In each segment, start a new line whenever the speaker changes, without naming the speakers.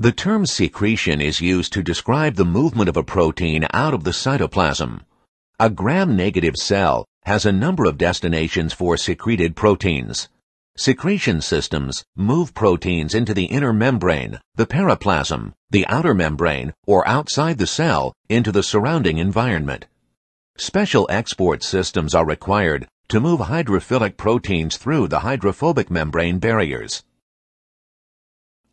The term secretion is used to describe the movement of a protein out of the cytoplasm. A gram-negative cell has a number of destinations for secreted proteins. Secretion systems move proteins into the inner membrane, the periplasm, the outer membrane, or outside the cell into the surrounding environment. Special export systems are required to move hydrophilic proteins through the hydrophobic membrane barriers.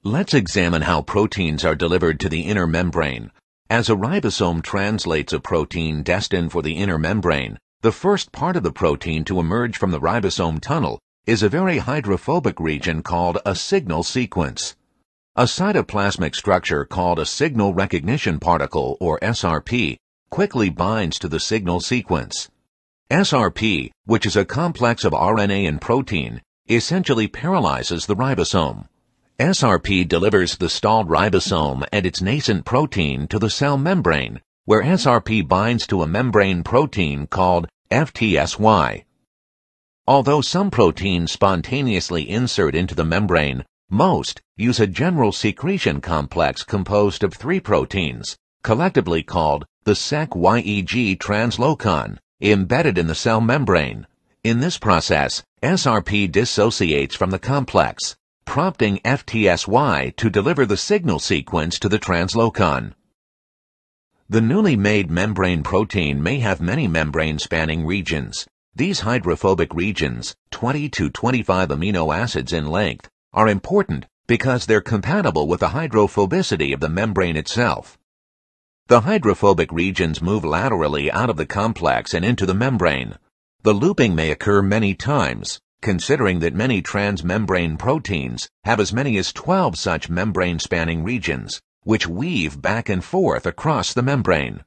Let's examine how proteins are delivered to the inner membrane. As a ribosome translates a protein destined for the inner membrane, the first part of the protein to emerge from the ribosome tunnel is a very hydrophobic region called a signal sequence. A cytoplasmic structure called a signal recognition particle, or SRP, quickly binds to the signal sequence. SRP, which is a complex of RNA and protein, essentially paralyzes the ribosome. SRP delivers the stalled ribosome and its nascent protein to the cell membrane, where SRP binds to a membrane protein called FTSY. Although some proteins spontaneously insert into the membrane, most use a general secretion complex composed of three proteins, collectively called the SEC-YEG translocon, embedded in the cell membrane. In this process, SRP dissociates from the complex, prompting FTSY to deliver the signal sequence to the translocon. The newly made membrane protein may have many membrane-spanning regions. These hydrophobic regions, 20 to 25 amino acids in length, are important because they're compatible with the hydrophobicity of the membrane itself. The hydrophobic regions move laterally out of the complex and into the membrane. The looping may occur many times, considering that many transmembrane proteins have as many as 12 such membrane-spanning regions, which weave back and forth across the membrane.